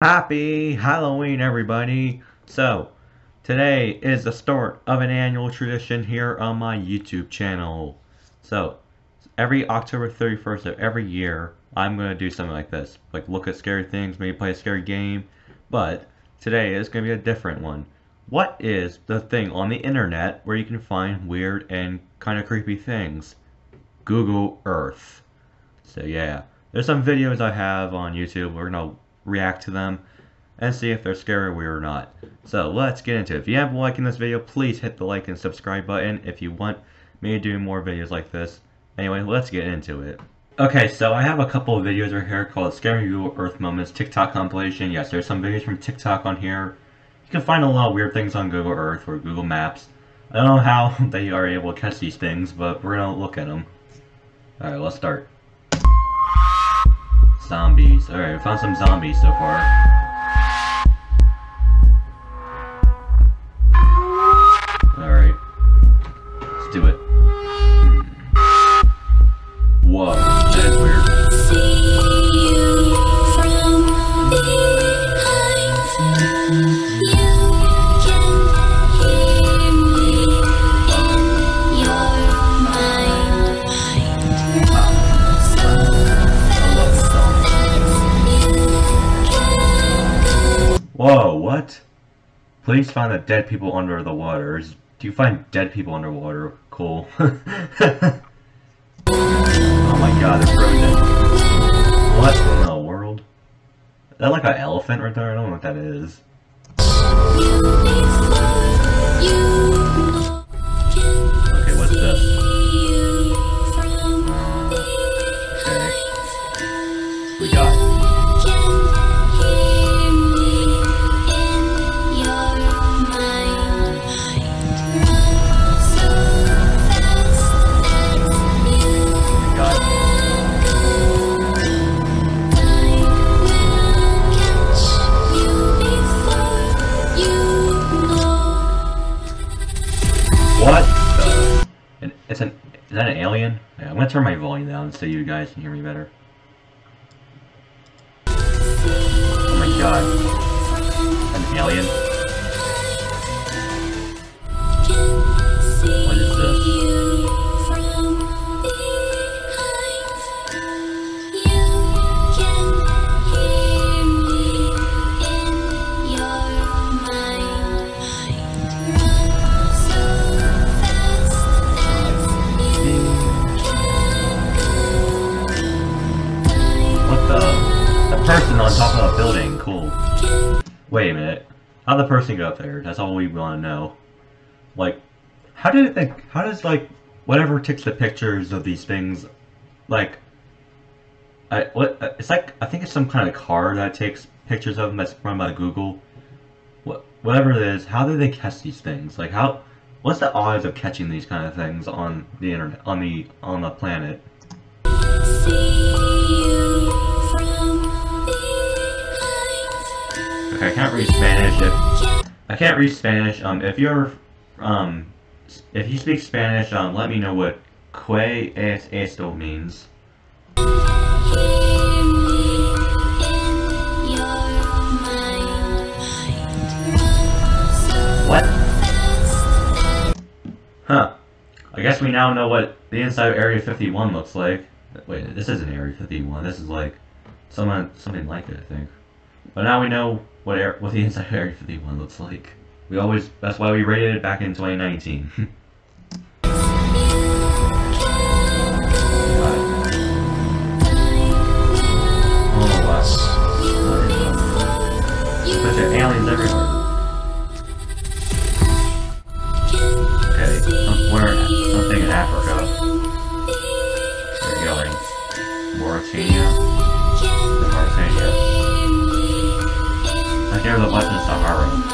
Happy Halloween, everybody! So, today is the start of an annual tradition here on my YouTube channel. So, every October 31st of every year, I'm going to do something like this. Like, look at scary things, maybe play a scary game. But, today is going to be a different one. What is the thing on the internet where you can find weird and kind of creepy things? Google Earth. So, yeah. There's some videos I have on YouTube. We're going to react to them, and see if they're scary or not. So let's get into it. If you haven't liked this video, please hit the like and subscribe button if you want me to do more videos like this. Anyway, let's get into it. Okay, so I have a couple of videos right here called Scary Google Earth Moments TikTok compilation. Yes, there's some videos from TikTok on here. You can find a lot of weird things on Google Earth or Google Maps. I don't know how they are able to catch these things, but we're gonna look at them. Alright, let's start. Zombies. Alright, I found some zombies so far. Alright. Let's do it. Please find the dead people under the waters. Do you find dead people underwater? Cool. oh my god, they're frozen. What in the world? Is that like an elephant right there? I don't know what that is. What it's an. Is that an alien? Yeah, I'm gonna turn my volume down so you guys can hear me better. Oh my god. An alien? What is this? Person on top of a building. Cool. Wait a minute. How'd the person get up there? That's all we want to know. Like, how did it, like, how does, like, whatever takes the pictures of these things, like, I, what, uh, it's like, I think it's some kind of car that takes pictures of them that's run by Google. What, whatever it is, how do they catch these things? Like, how, what's the odds of catching these kind of things on the internet, on the, on the planet? Okay, I can't read Spanish. If I can't read Spanish, um, if you're, um, if you speak Spanish, um, let me know what "que es esto" means. What? Huh. I guess we now know what the inside of Area 51 looks like. Wait, this isn't Area 51. This is like someone, something like it, I think. But now we know what air, what the inside Area 51 looks like. We always, that's why we rated it back in 2019. the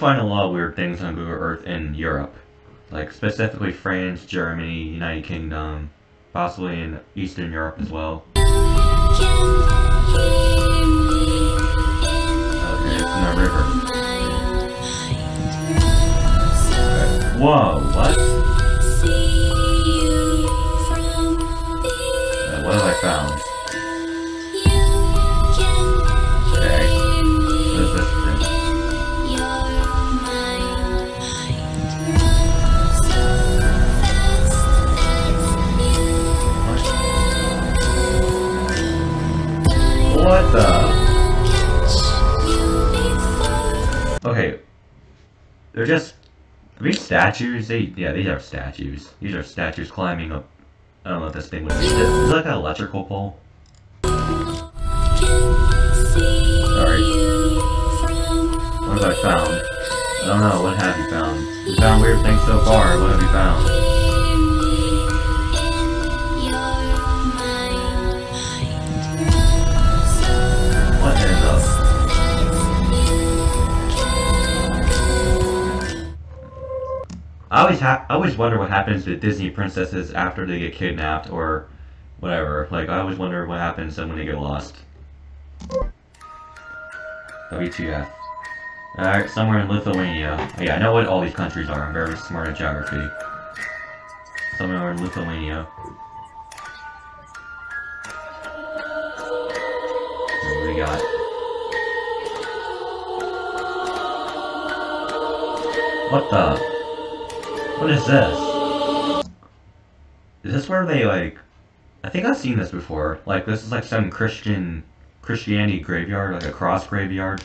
find a lot of weird things on Google Earth in Europe, like specifically France, Germany, United Kingdom, possibly in Eastern Europe as well. Okay, it's in the river. Whoa, what? What have I found? Statues? They, yeah, these are statues. These are statues climbing up. I don't know if this thing would be. Is like an electrical pole? Sorry. What have I found? I don't know. What have you found? You found weird things so far. What have you found? I always ha- I always wonder what happens to Disney princesses after they get kidnapped or whatever. Like I always wonder what happens when they get lost. WTF. Alright, uh, somewhere in Lithuania. Oh, yeah, I know what all these countries are. I'm very smart at geography. Somewhere in Lithuania. What do we got? What the? What is this? Is this where they like? I think I've seen this before. Like this is like some Christian Christianity graveyard, like a cross graveyard,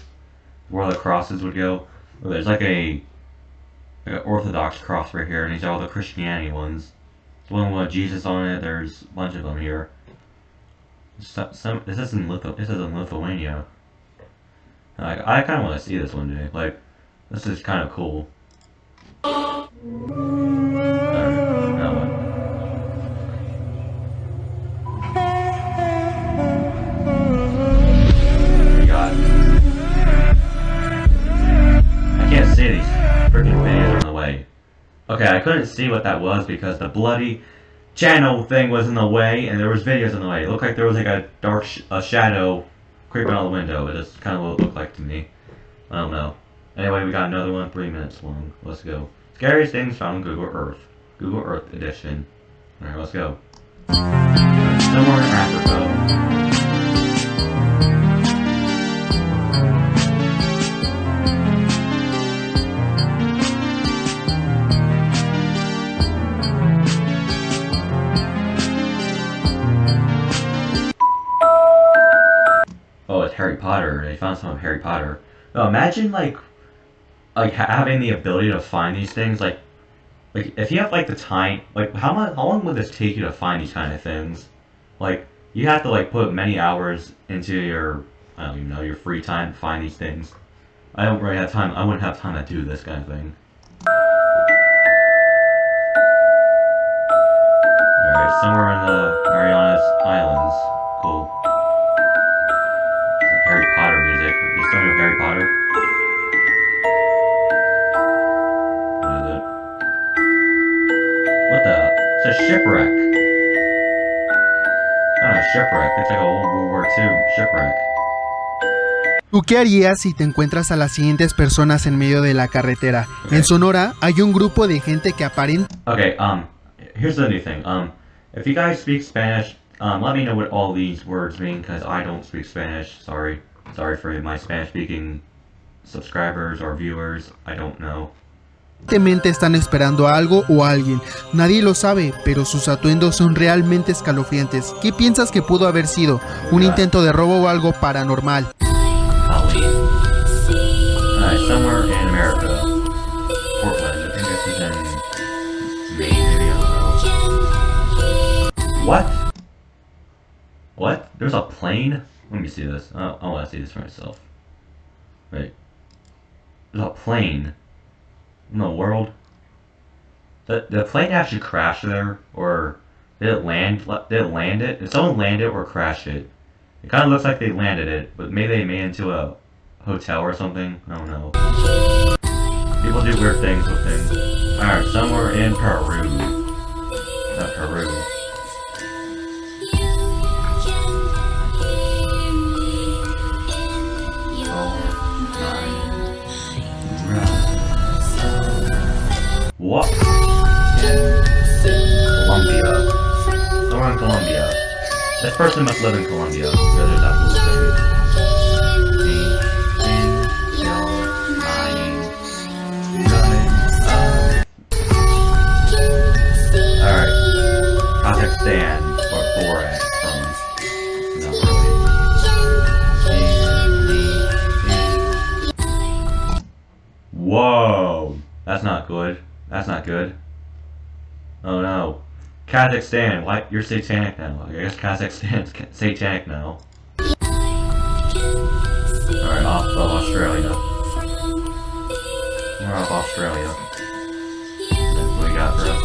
where the crosses would go. Well, there's like a, like an Orthodox cross right here, and these are all the Christianity ones. One with Jesus on it. There's a bunch of them here. Some, some this is in Lithu this is in Lithuania. Like I kind of want to see this one day. Like this is kind of cool. Okay, I couldn't see what that was because the bloody channel thing was in the way and there was videos in the way. It looked like there was like a dark sh a shadow creeping out the window. It just kind of what it looked like to me. I don't know. Anyway, we got another one, three minutes long. Let's go. Scariest things found on Google Earth. Google Earth edition. Alright, let's go. Somewhere in Africa. Oh, it's Harry Potter. They found some of Harry Potter. Oh, imagine like, like having the ability to find these things. Like, like if you have like the time, like how much, how long would this take you to find these kind of things? Like, you have to like put many hours into your, I don't even know, your free time to find these things. I don't really have time. I wouldn't have time to do this kind of thing. Alright, somewhere in the Marianas Islands. Cool. Shipwreck. Not a shipwreck. It's like a old World War II shipwreck. ¿Tú qué harías si te encuentras a las siguientes personas en medio de la carretera? En Sonora hay un grupo de gente que aparenta Okay, um, here's the new thing. Um, if you guys speak Spanish, um, let me know what all these words mean, because I don't speak Spanish. Sorry. Sorry for my Spanish-speaking subscribers or viewers. I don't know. Aparentemente están esperando a algo o a alguien. Nadie lo sabe, pero sus atuendos son realmente escalofriantes. ¿Qué piensas que pudo haber sido? ¿Un intento de robo o algo paranormal? What? What? There's a plane? Let me see this. I, I want to see this for myself. Wait. There's a plane in the world. The the plane actually crashed there, or did it land? Did it land it? Did someone land it or crash it? It kind of looks like they landed it, but maybe they made it into a hotel or something. I don't know. People do weird things with things. Alright, somewhere in Peru. Not Peru. This person must live in Colombia. That really. Whoa! That's not good. That's not good. Oh no. Kazakhstan, what? You're satanic now. I guess Kazakhstan's satanic now. Alright, off of Australia. We're off Australia. What do you got for us?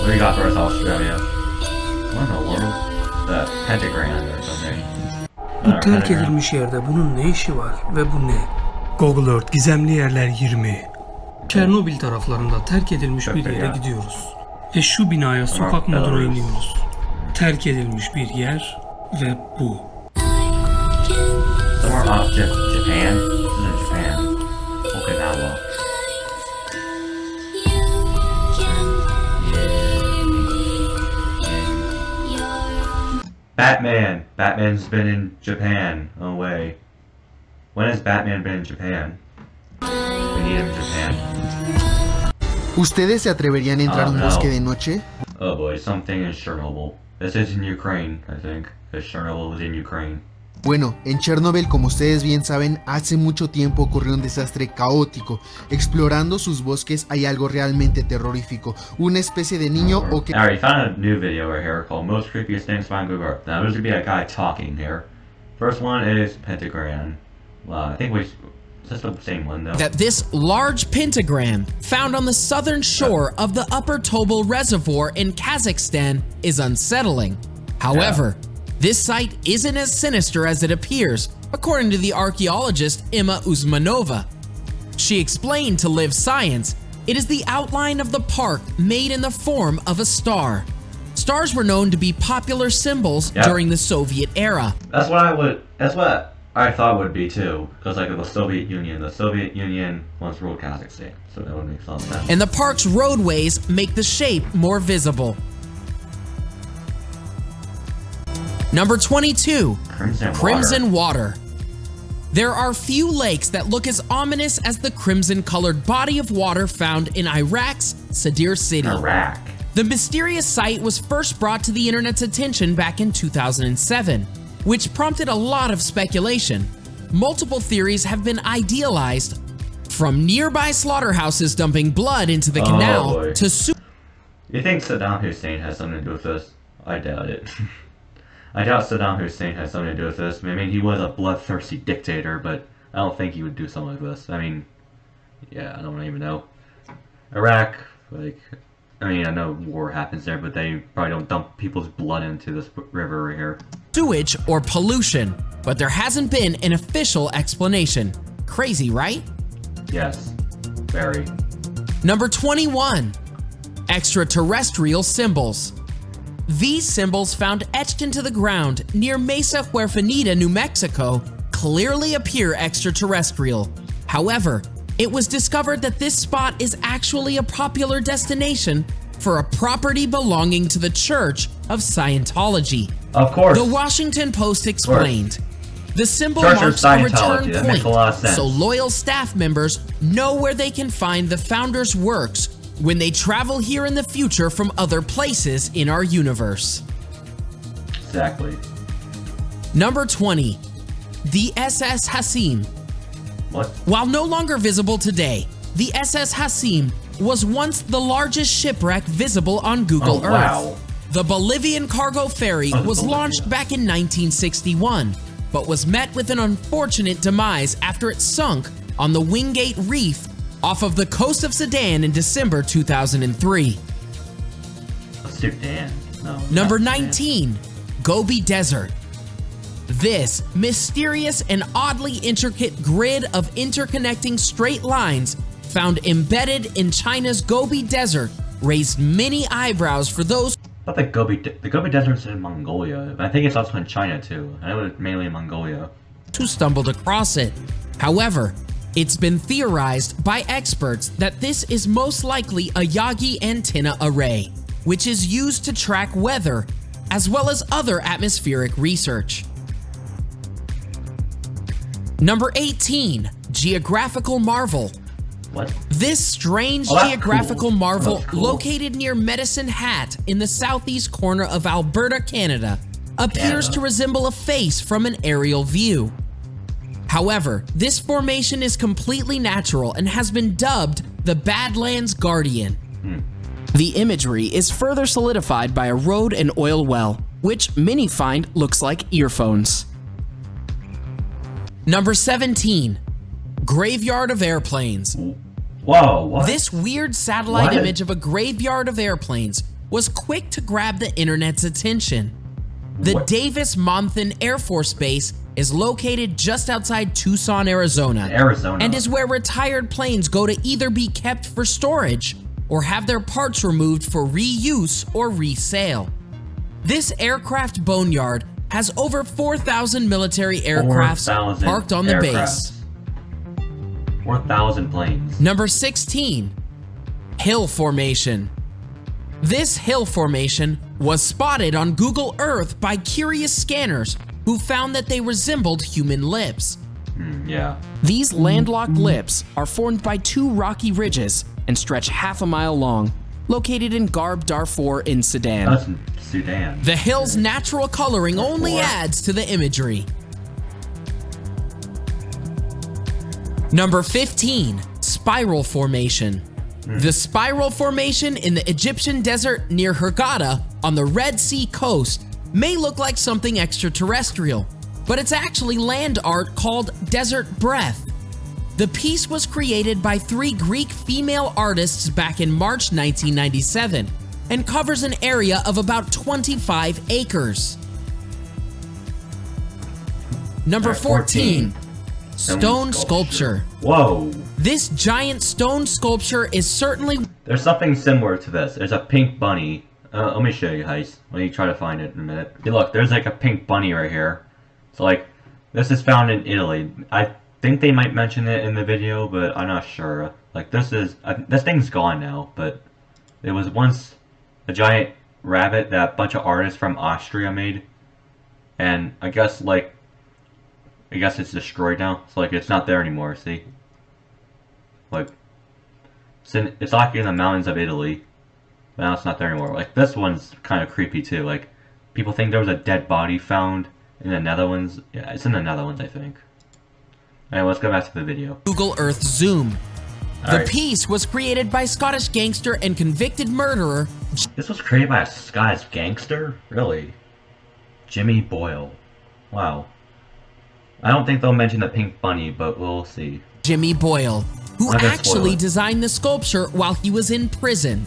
What do you got for us, Australia? What in the world? The pentagram or something. Bu terk pentagram. edilmiş yerde bunun ne işi var ve bu ne? Google Earth gizemli yerler 20. Çernobil taraflarında terk edilmiş Çok bir yere gidiyoruz. Ve şu binaya sokak moduna iniyoruz. Terk edilmiş bir yer ve bu. Batman. Batman's been in Japan. Oh wait. When has Batman been in Japan? We need him in Japan. ¿Ustedes se atreverían a entrar a Oh, un bosque de noche? Oh boy, something in Chernobyl. This is in Ukraine, I think. Chernobyl is in Ukraine. Bueno, en Chernobyl, como ustedes bien saben, hace mucho tiempo ocurrió un desastre caótico. Explorando sus bosques hay algo realmente terrorífico. Una especie de niño o que... Alright, found a new video right here called Most Creepiest Things Found Google Earth. Now, there's gonna be a guy talking here. First one is Pentagram. Well, I think we. The same one, though? that this large pentagram found on the southern shore of the Upper Tobol Reservoir in Kazakhstan is unsettling. However, this site isn't as sinister as it appears, according to the archaeologist Emma Usmanova. She explained to Live Science it is the outline of the park made in the form of a star. Stars were known to be popular symbols Yep. during the Soviet era. That's what I would. That's what I thought would be too. Because, like, the Soviet Union. The Soviet Union once ruled Kazakhstan. So that would make some sense. and the park's roadways make the shape more visible. Number 22, Crimson, Crimson Water. Water. There are few lakes that look as ominous as the crimson colored body of water found in Iraq's Sadr City. Iraq. The mysterious site was first brought to the internet's attention back in 2007, which prompted a lot of speculation. Multiple theories have been idealized, from nearby slaughterhouses dumping blood into the Oh, canal boy. to su- You think Saddam Hussein has something to do with this? I doubt it. I doubt Saddam Hussein has something to do with this. I mean, he was a bloodthirsty dictator, but I don't think he would do something like this. I mean, yeah, I don't even know. Iraq, like, I mean, I know war happens there, but they probably don't dump people's blood into this river right here. Sewage or pollution, but there hasn't been an official explanation. Crazy, right? Yes, very. Number 21 Extraterrestrial Symbols. These symbols found etched into the ground near Mesa Huerfanita, New Mexico, clearly appear extraterrestrial. However, it was discovered that this spot is actually a popular destination for a property belonging to the Church of Scientology. Of course. The Washington Post explained. The symbol Church marks a return point, a lot of sense. so loyal staff members know where they can find the founder's works when they travel here in the future from other places in our universe. exactly. Number 20. The SS Jassim. What? While no longer visible today, the SS Jassim was once the largest shipwreck visible on Google Oh, Earth. wow. The Bolivian cargo ferry was launched back in 1961, but was met with an unfortunate demise after it sunk on the Wingate Reef off of the coast of Sudan in December 2003. Let's do Dan. No. Number not Dan. 19, Gobi Desert. This mysterious and oddly intricate grid of interconnecting straight lines found embedded in China's Gobi Desert raised many eyebrows for those Thought the Gobi, the Gobi Desert's in Mongolia. I think it's also in China too. I know it's mainly in Mongolia. who stumbled across it. However, it's been theorized by experts that this is most likely a Yagi antenna array, which is used to track weather as well as other atmospheric research. Number 18, Geographical Marvel. What? This strange Oh, geographical cool. marvel cool. located near Medicine Hat in the southeast corner of Alberta, Canada, appears Canada. to resemble a face from an aerial view. However, this formation is completely natural and has been dubbed the Badlands Guardian. Hmm. The imagery is further solidified by a road and oil well, which many find looks like earphones. Number 17, Graveyard of Airplanes. Whoa, what? This weird satellite What? image of a graveyard of airplanes was quick to grab the internet's attention. The What? Davis Monthan Air Force Base is located just outside Tucson, Arizona. Arizona. And is where retired planes go to either be kept for storage or have their parts removed for reuse or resale. This aircraft boneyard has over 4,000 military aircrafts 4,000 parked on the base. 4,000 planes. Number 16, Hill Formation. This hill formation was spotted on Google Earth by curious scanners who found that they resembled human lips. Hmm, yeah. These landlocked lips are formed by two rocky ridges and stretch half a mile long, located in Gharb Darfur in Sudan. That's Sudan. The hill's natural coloring only adds to the imagery. Number 15, Spiral Formation. Hmm. The spiral formation in the Egyptian desert near Hurghada on the Red Sea coast may look like something extraterrestrial, but it's actually land art called Desert Breath. The piece was created by three Greek female artists back in March 1997 and covers an area of about 25 acres. Number 14, 14. Stone Sculpture. Whoa. This giant stone sculpture is certainly There's something similar to this. There's a pink bunny. Uh, let me show you, Heist. Let me try to find it in a minute. Hey, look, there's like a pink bunny right here. So, like, this is found in Italy. I think they might mention it in the video, but I'm not sure. Like, this is... Uh, this thing's gone now, but it was once a giant rabbit that a bunch of artists from Austria made. And I guess, like, I guess it's destroyed now. So, like, it's not there anymore, see? Like, it's, in, it's like in the mountains of Italy. But now it's not there anymore. Like, this one's kind of creepy, too. Like, people think there was a dead body found in the Netherlands. Yeah, it's in the Netherlands, I think. Alright, let's go back to the video. Google Earth Zoom. The Alright. piece was created by Scottish gangster and convicted murderer This was created by a Scottish gangster? Really? Jimmy Boyle. Wow. I don't think they'll mention the pink bunny, but we'll see. Jimmy Boyle, who actually designed the sculpture while he was in prison.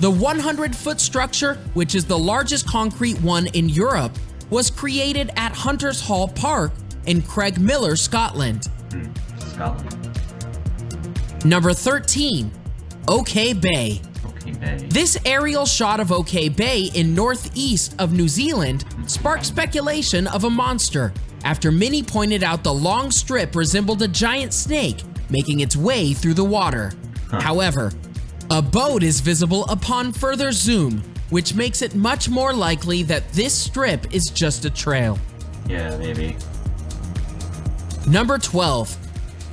The 100 foot structure, which is the largest concrete one in Europe, was created at Hunters Hall Park in Craigmillar, Scotland. Hmm. Scotland. Number 13, Oke Bay. Okay, Bay. This aerial shot of Oke Bay in northeast of New Zealand sparked speculation of a monster after many pointed out the long strip resembled a giant snake making its way through the water. However, a boat is visible upon further zoom, which makes it much more likely that this strip is just a trail. Yeah, maybe. Number 12,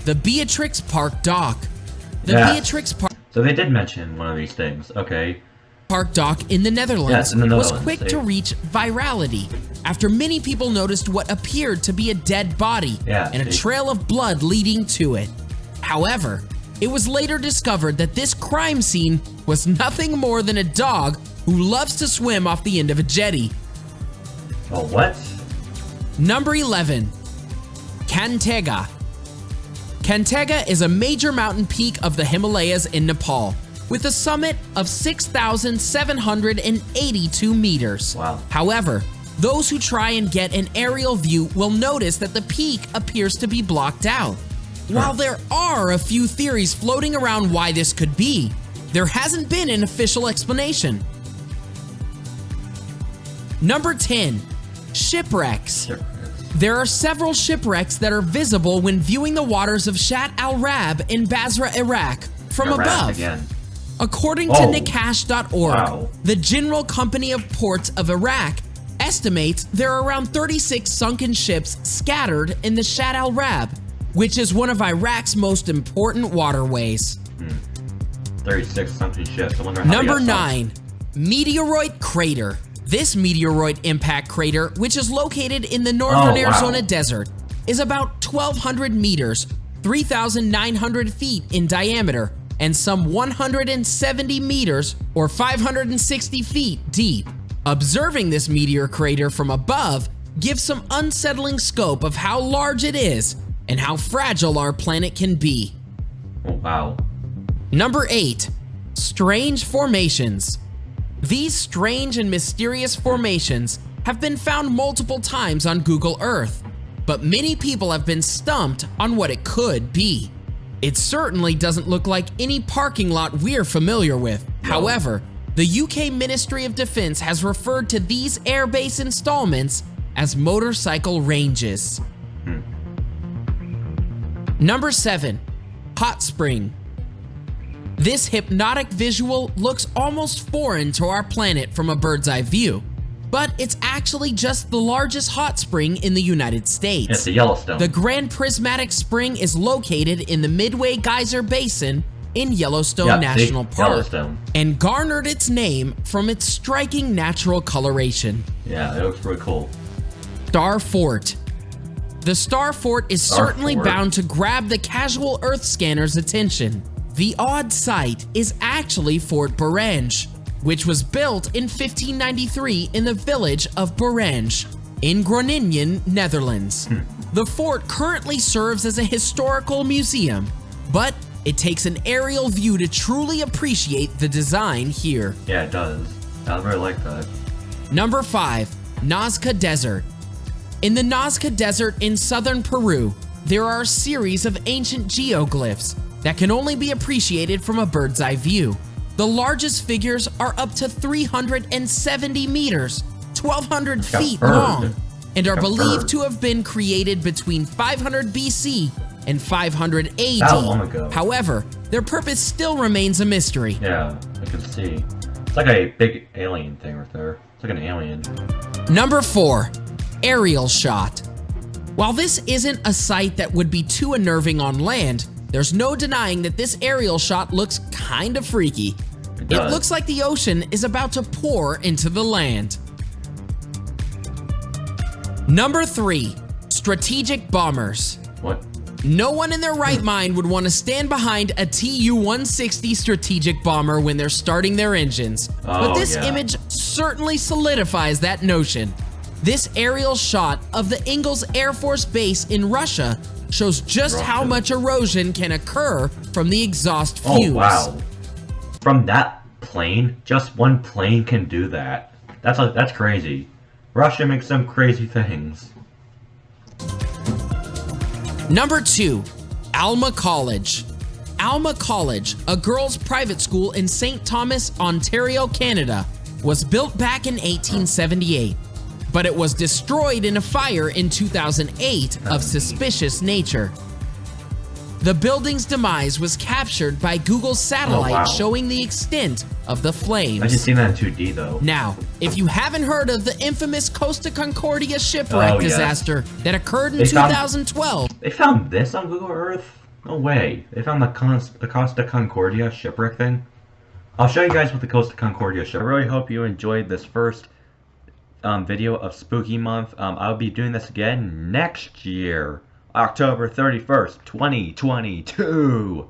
the Beatrix Park Dock. The Yes. Beatrix Park So they did mention one of these things. Okay. Park Dock in the Netherlands Yes, in the was quick to reach virality after many people noticed what appeared to be a dead body Yeah, and a trail of blood leading to it. However, it was later discovered that this crime scene was nothing more than a dog who loves to swim off the end of a jetty. Oh, what? Number 11, Kangtega. Kangtega is a major mountain peak of the Himalayas in Nepal with a summit of 6,782 meters. Wow. However, those who try and get an aerial view will notice that the peak appears to be blocked out. While there are a few theories floating around why this could be, there hasn't been an official explanation. Number 10. Shipwrecks. There are several shipwrecks that are visible when viewing the waters of Shatt al-Arab in Basra, Iraq, from Iraq above. again. According to Oh. Nakash.org, Wow. the General Company of Ports of Iraq estimates there are around 36 sunken ships scattered in the Shatt al-Arab, which is one of Iraq's most important waterways. Hmm. 36 something ships. I wonder how Number 9. Meteoroid Crater. This meteoroid impact crater, which is located in the northern Oh, wow. Arizona desert, is about 1,200 meters, 3,900 feet in diameter, and some 170 meters or 560 feet deep. Observing this meteor crater from above gives some unsettling scope of how large it is and how fragile our planet can be. Oh, wow. Number 8. Strange Formations. These strange and mysterious formations have been found multiple times on Google Earth, but many people have been stumped on what it could be. It certainly doesn't look like any parking lot we're familiar with. However, the UK Ministry of Defense has referred to these airbase installments as motorcycle ranges. Hmm. Number 7. Hot Spring. This hypnotic visual looks almost foreign to our planet from a bird's eye view, but it's actually just the largest hot spring in the United States. It's the Yellowstone. The Grand Prismatic Spring is located in the Midway Geyser Basin in Yellowstone see? National Park Yellowstone. and garnered its name from its striking natural coloration. yeah, it looks really cool. Star Fort. The Star Fort is Star certainly Fort. bound to grab the casual Earth scanner's attention. The odd site is actually Fort Bourtange, which was built in 1593 in the village of Bourtange in Groningen, Netherlands. Hmm. The fort currently serves as a historical museum, but it takes an aerial view to truly appreciate the design here. Yeah, it does. I really like that. Number 5. Nazca Desert. In the Nazca Desert in southern Peru, there are a series of ancient geoglyphs that can only be appreciated from a bird's eye view. The largest figures are up to 370 meters, 1,200 feet bird. long, and are got believed bird. to have been created between 500 BC and 500 AD. That long ago. However, their purpose still remains a mystery. Yeah, I can see. It's like a big alien thing right there. It's like an alien. Number 4. Aerial Shot. While this isn't a sight that would be too unnerving on land, there's no denying that this aerial shot looks kind of freaky. It does. looks like the ocean is about to pour into the land. Number 3. Strategic Bombers. What? No one in their right mind would want to stand behind a Tu-160 strategic bomber when they're starting their engines. but Oh, this yeah. image certainly solidifies that notion. This aerial shot of the Engels Air Force Base in Russia shows just how much erosion can occur from the exhaust oh, fumes. Oh, wow. From that plane, just one plane can do that. That's like, that's crazy. Russia makes some crazy things. Number two, Alma College. Alma College, a girls' private school in St. Thomas, Ontario, Canada, was built back in 1878, but it was destroyed in a fire in 2008 of suspicious nature. The building's demise was captured by Google's oh, satellite Oh, wow. showing the extent of the flames. I just seen that in 2D though. Now, if you haven't heard of the infamous Costa Concordia shipwreck Oh, yeah. disaster that occurred in They found- 2012, They found this on Google Earth? No way. They found the, Cons- the Costa Concordia shipwreck thing? I'll show you guys what the Costa Concordia shipwreck. I really hope you enjoyed this first um, video of Spooky Month. Um, I'll be doing this again next year, October 31st, 2022.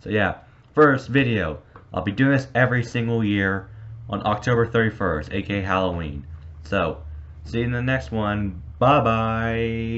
So yeah, first video. I'll be doing this every single year on October 31st, aka Halloween. So, see you in the next one. Bye bye.